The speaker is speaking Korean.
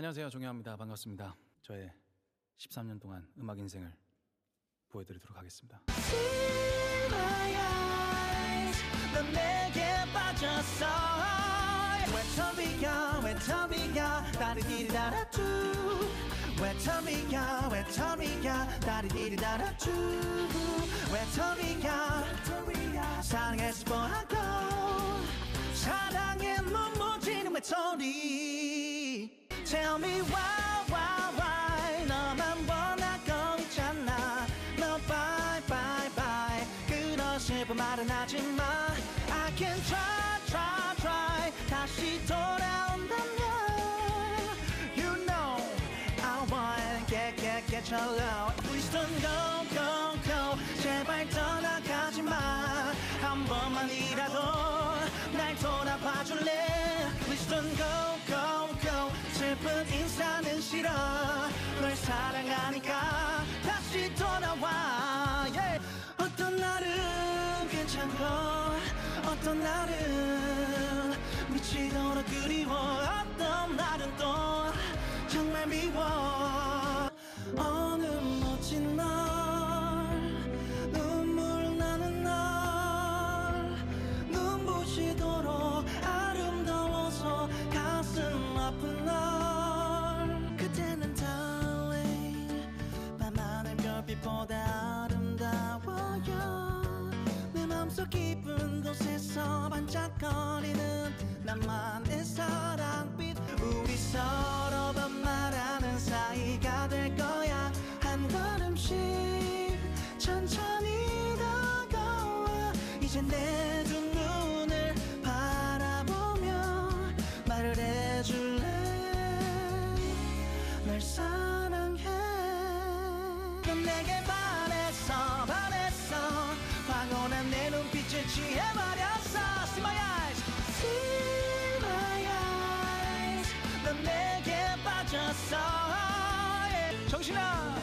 안녕하세요. 종현입니다. 반갑습니다. 저의 13년 동안 음악 인생을 보여드리도록 하겠습니다. Tell me why why why 너만 원하고 있잖아 너 bye bye bye 그런 슬픈 말은 하지 마 I can try try try 다시 돌아온다면 You know I want get get get your love Please don't go go go 제발 떠나가지 마 한 번만이라도 날 돌아봐줄래 사랑하니까 다시 돌아와 yeah. 어떤 날은 괜찮고 어떤 날은 미치도록 그리워 어떤 날은 깊은 곳에서 반짝거리는 나만 重新来